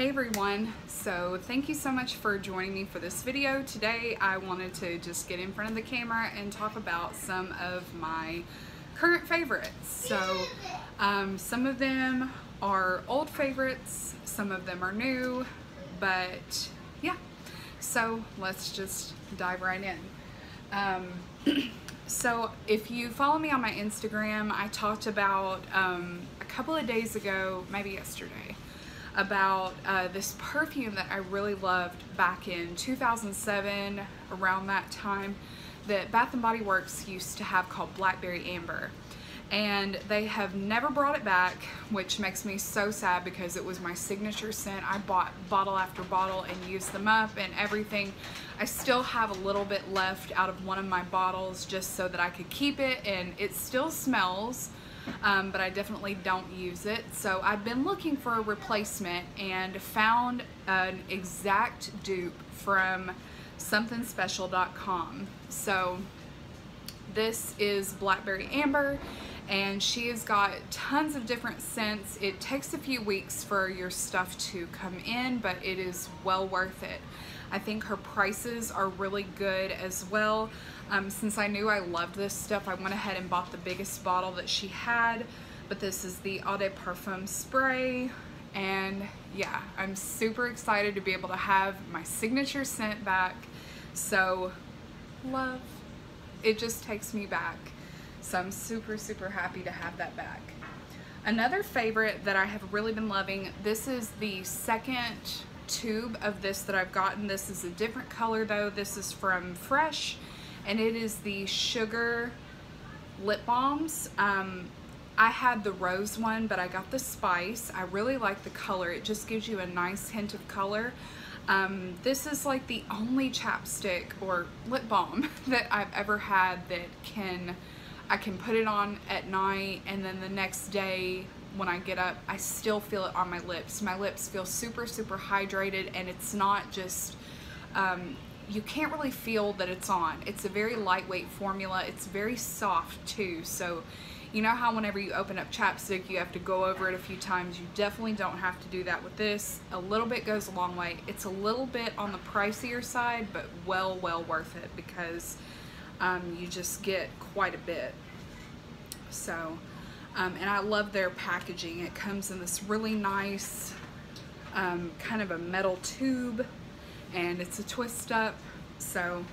Hey everyone, so thank you so much for joining me for this video. Today I wanted to just get in front of the camera and talk about some of my current favorites. So um, some of them are old favorites, some of them are new, but yeah. So let's just dive right in. Um, so if you follow me on my Instagram, I talked about um, a couple of days ago, maybe yesterday, about uh, this perfume that I really loved back in 2007, around that time, that Bath & Body Works used to have called Blackberry Amber. And they have never brought it back, which makes me so sad because it was my signature scent. I bought bottle after bottle and used them up and everything. I still have a little bit left out of one of my bottles just so that I could keep it and it still smells um, but I definitely don't use it. So I've been looking for a replacement and found an exact dupe from somethingspecial.com. So this is Blackberry Amber and she has got tons of different scents. It takes a few weeks for your stuff to come in, but it is well worth it. I think her prices are really good as well. Um, since I knew I loved this stuff, I went ahead and bought the biggest bottle that she had. But this is the Eau de Parfum spray. And yeah, I'm super excited to be able to have my signature scent back. So, love. It just takes me back. So I'm super, super happy to have that back. Another favorite that I have really been loving, this is the second tube of this that I've gotten. This is a different color though. This is from Fresh and it is the Sugar Lip Balms. Um, I had the rose one, but I got the spice. I really like the color. It just gives you a nice hint of color. Um, this is like the only chapstick or lip balm that I've ever had that can, I can put it on at night and then the next day when I get up, I still feel it on my lips. My lips feel super, super hydrated and it's not just um, you can't really feel that it's on. It's a very lightweight formula. It's very soft too. So you know how whenever you open up chapstick, you have to go over it a few times. You definitely don't have to do that with this. A little bit goes a long way. It's a little bit on the pricier side, but well, well worth it because um, you just get quite a bit. So, um, and I love their packaging. It comes in this really nice um, kind of a metal tube and it's a twist up so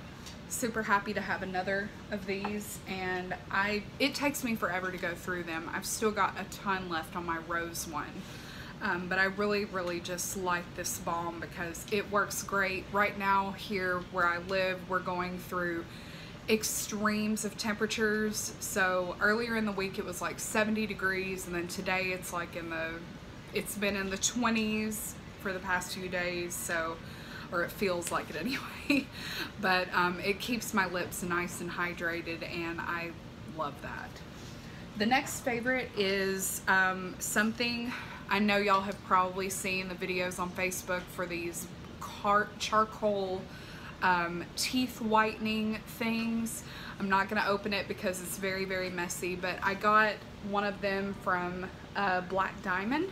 super happy to have another of these and I it takes me forever to go through them I've still got a ton left on my rose one um, but I really really just like this balm because it works great right now here where I live we're going through extremes of temperatures so earlier in the week it was like 70 degrees and then today it's like in the it's been in the 20s for the past few days so or it feels like it anyway. but um, it keeps my lips nice and hydrated and I love that. The next favorite is um, something I know y'all have probably seen the videos on Facebook for these charcoal um, teeth whitening things. I'm not going to open it because it's very, very messy, but I got one of them from uh, Black Diamond,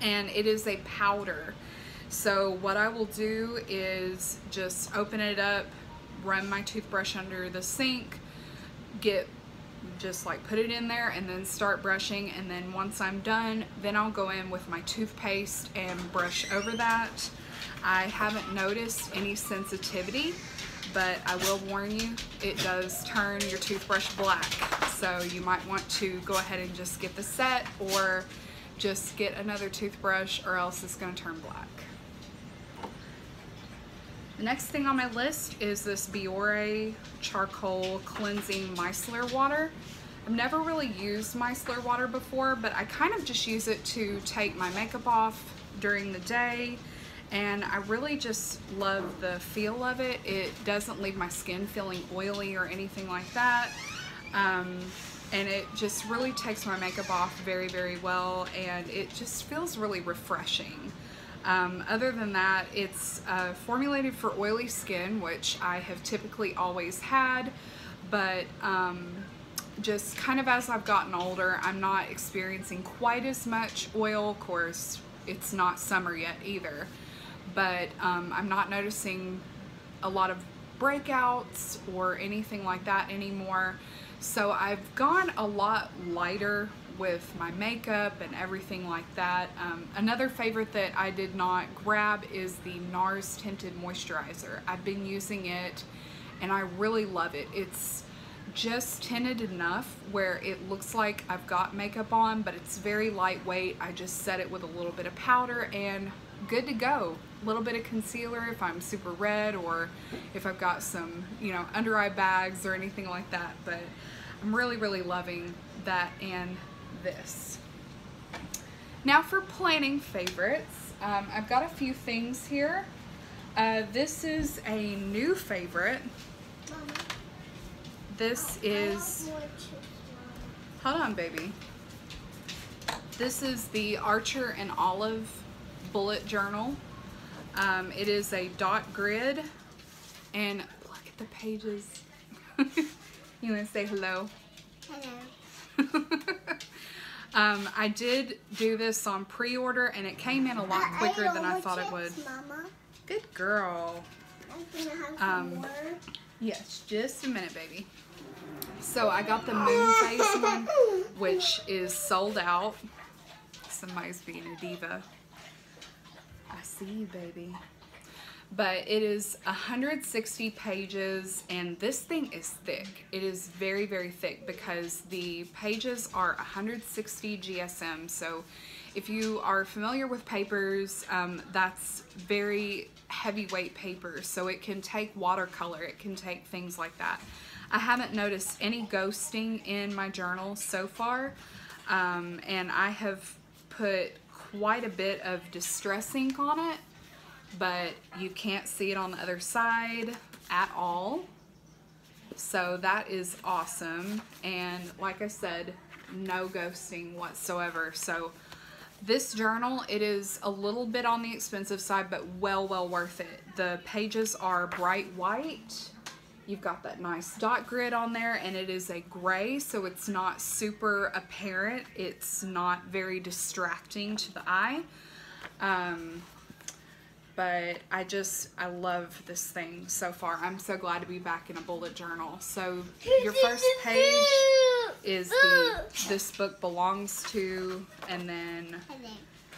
and it is a powder. So what I will do is just open it up, run my toothbrush under the sink, get just like put it in there and then start brushing and then once I'm done then I'll go in with my toothpaste and brush over that. I haven't noticed any sensitivity but I will warn you it does turn your toothbrush black so you might want to go ahead and just get the set or just get another toothbrush or else it's going to turn black. The next thing on my list is this Biore Charcoal Cleansing Micellar Water. I've never really used micellar water before, but I kind of just use it to take my makeup off during the day. And I really just love the feel of it. It doesn't leave my skin feeling oily or anything like that. Um, and it just really takes my makeup off very, very well. And it just feels really refreshing. Um, other than that, it's uh, formulated for oily skin, which I have typically always had, but um, just kind of as I've gotten older, I'm not experiencing quite as much oil. Of course, it's not summer yet either. But um, I'm not noticing a lot of breakouts or anything like that anymore. So I've gone a lot lighter with my makeup and everything like that. Um, another favorite that I did not grab is the NARS Tinted Moisturizer. I've been using it and I really love it. It's just tinted enough where it looks like I've got makeup on, but it's very lightweight. I just set it with a little bit of powder and good to go. A little bit of concealer if I'm super red or if I've got some, you know, under eye bags or anything like that. But I'm really, really loving that and this. Now for planning favorites, um, I've got a few things here. Uh, this is a new favorite. This is, hold on baby. This is the Archer and Olive bullet journal. Um, it is a dot grid and look at the pages. you want to say hello? Hello. um, I did do this on pre-order and it came in a lot I quicker than I thought it would. Mama. Good girl. I'm gonna have Um. Yes, just a minute, baby. So I got the moon face one, which is sold out. Somebody's being a diva. See you, baby. But it is 160 pages, and this thing is thick. It is very, very thick because the pages are 160 GSM. So if you are familiar with papers, um, that's very heavyweight paper. So it can take watercolor, it can take things like that. I haven't noticed any ghosting in my journal so far, um, and I have put quite a bit of distress ink on it, but you can't see it on the other side at all. So that is awesome. And like I said, no ghosting whatsoever. So this journal, it is a little bit on the expensive side, but well, well worth it. The pages are bright white. You've got that nice dot grid on there and it is a gray, so it's not super apparent. It's not very distracting to the eye. Um, but I just, I love this thing so far. I'm so glad to be back in a bullet journal. So your first page is the, this book belongs to, and then.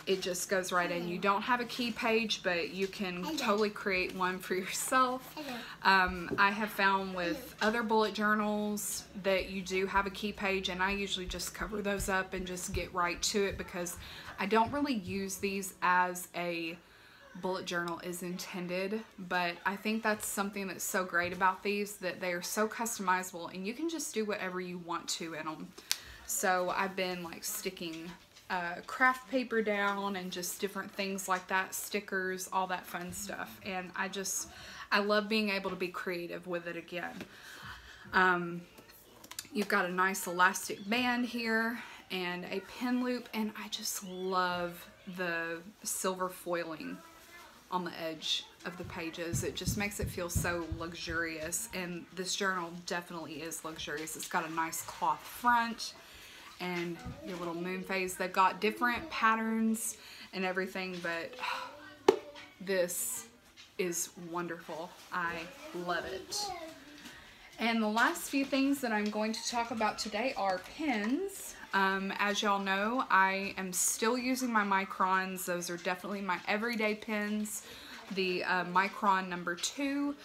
It just goes right in. You don't have a key page, but you can totally create one for yourself. Um, I have found with other bullet journals that you do have a key page, and I usually just cover those up and just get right to it because I don't really use these as a bullet journal is intended, but I think that's something that's so great about these that they are so customizable and you can just do whatever you want to in them. So I've been like sticking uh, craft paper down and just different things like that, stickers, all that fun stuff. And I just, I love being able to be creative with it again. Um, you've got a nice elastic band here and a pin loop and I just love the silver foiling on the edge of the pages. It just makes it feel so luxurious and this journal definitely is luxurious. It's got a nice cloth front and your little moon phase. They've got different patterns and everything, but this is wonderful. I love it. And the last few things that I'm going to talk about today are pens. Um, as y'all know, I am still using my Microns. Those are definitely my everyday pens. The uh, Micron number two.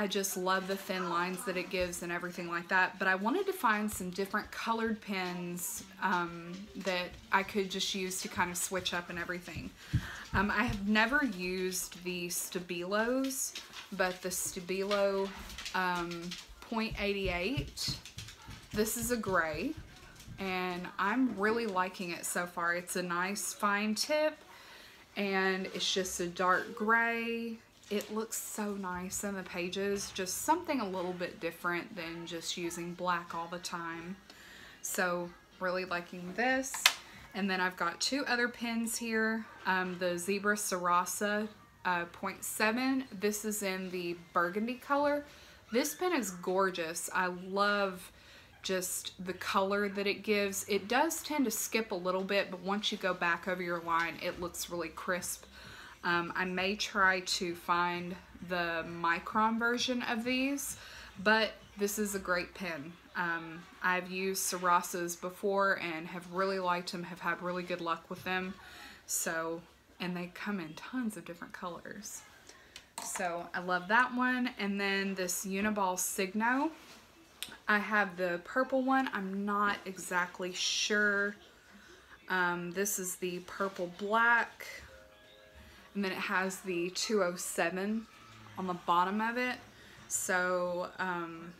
I just love the thin lines that it gives and everything like that. But I wanted to find some different colored pens um, that I could just use to kind of switch up and everything. Um, I have never used the Stabilos, but the Stabilo um, .88, this is a gray, and I'm really liking it so far. It's a nice fine tip, and it's just a dark gray. It looks so nice in the pages, just something a little bit different than just using black all the time. So really liking this. And then I've got two other pens here. Um, the Zebra Sarasa uh, 0.7. This is in the burgundy color. This pen is gorgeous. I love just the color that it gives. It does tend to skip a little bit, but once you go back over your line, it looks really crisp. Um, I may try to find the micron version of these, but this is a great pen. Um, I've used Sarasas before and have really liked them, have had really good luck with them. So, and they come in tons of different colors. So I love that one. And then this Uniball Signo. I have the purple one. I'm not exactly sure. Um, this is the purple black. And then it has the 207 on the bottom of it. So, um,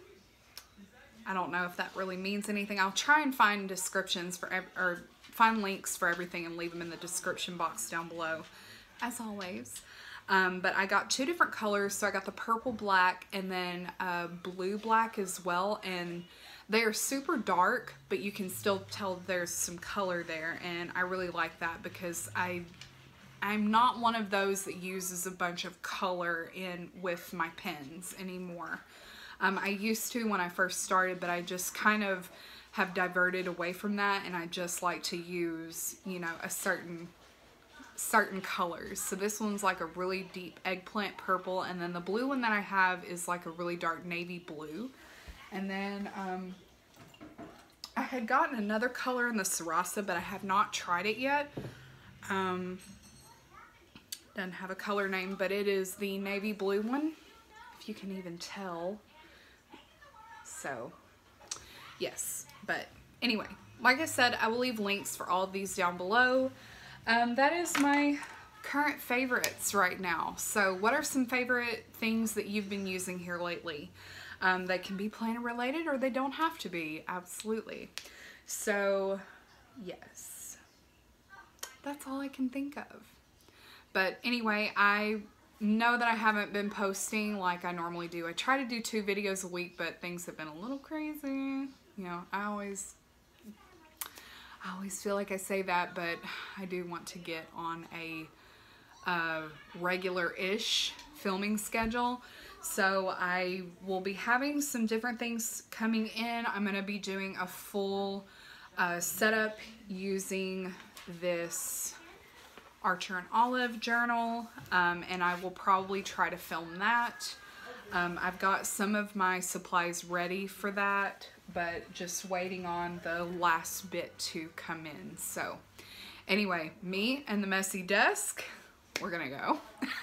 I don't know if that really means anything. I'll try and find descriptions for, or find links for everything and leave them in the description box down below, as always. Um, but I got two different colors. So I got the purple black and then uh, blue black as well. And they are super dark, but you can still tell there's some color there. And I really like that because I, I'm not one of those that uses a bunch of color in with my pens anymore. Um, I used to when I first started, but I just kind of have diverted away from that and I just like to use, you know, a certain certain colors. So this one's like a really deep eggplant purple and then the blue one that I have is like a really dark navy blue. And then um, I had gotten another color in the Sarasa but I have not tried it yet. Um, doesn't have a color name but it is the navy blue one if you can even tell. So yes, but anyway, like I said, I will leave links for all these down below. Um, that is my current favorites right now. So what are some favorite things that you've been using here lately? Um, they can be planner related or they don't have to be, absolutely. So yes, that's all I can think of. But anyway, I know that I haven't been posting like I normally do. I try to do two videos a week, but things have been a little crazy. You know, I always I always feel like I say that, but I do want to get on a uh, regular-ish filming schedule. So I will be having some different things coming in. I'm going to be doing a full uh, setup using this Archer and Olive journal, um, and I will probably try to film that. Um, I've got some of my supplies ready for that but just waiting on the last bit to come in. So anyway, me and the messy desk, we're gonna go.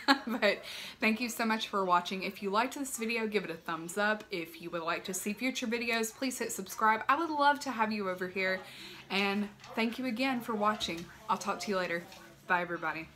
but thank you so much for watching. If you liked this video, give it a thumbs up. If you would like to see future videos, please hit subscribe. I would love to have you over here. And thank you again for watching. I'll talk to you later. Bye, everybody.